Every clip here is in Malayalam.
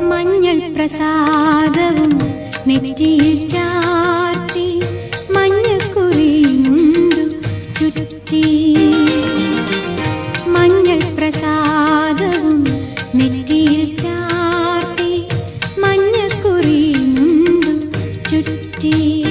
മഞ്ഞൾ പ്രസാദവും നെറ്റിയിൽ ചാർത്തി മഞ്ഞക്കുറിയുണ്ടു ചുറ്റി. മഞ്ഞൾ പ്രസാദവും നെറ്റിയിൽ ചാർത്തി മഞ്ഞക്കുറിയുണ്ടു ചുറ്റി.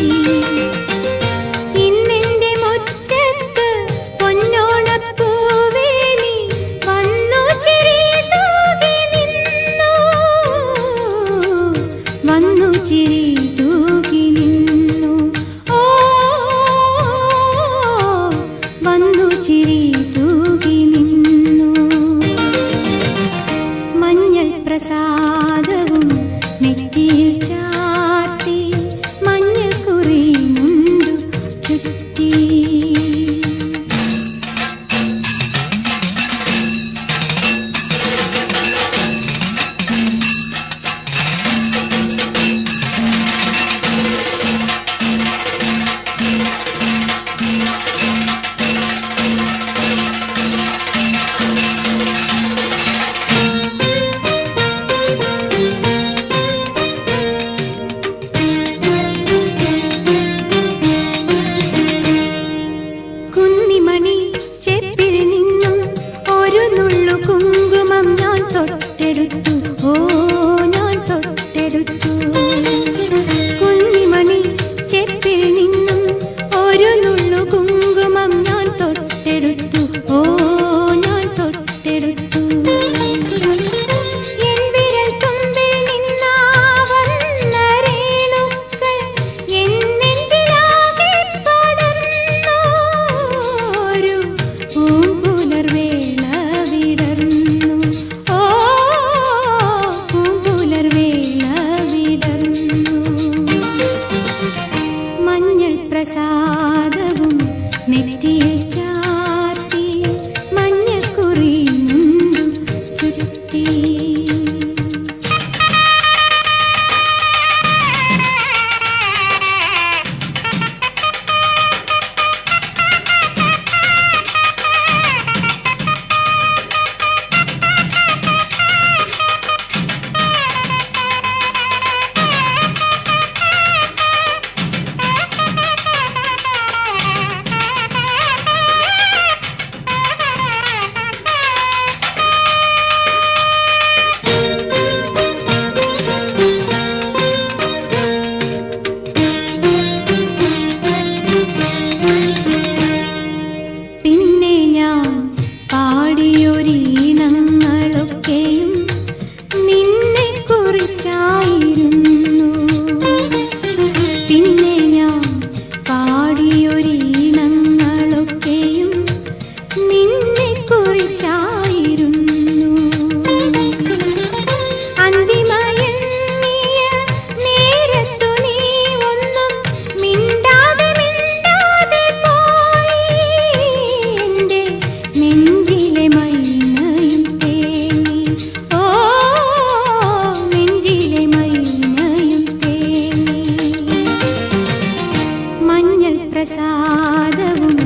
പ്രസാദവും നെറ്റി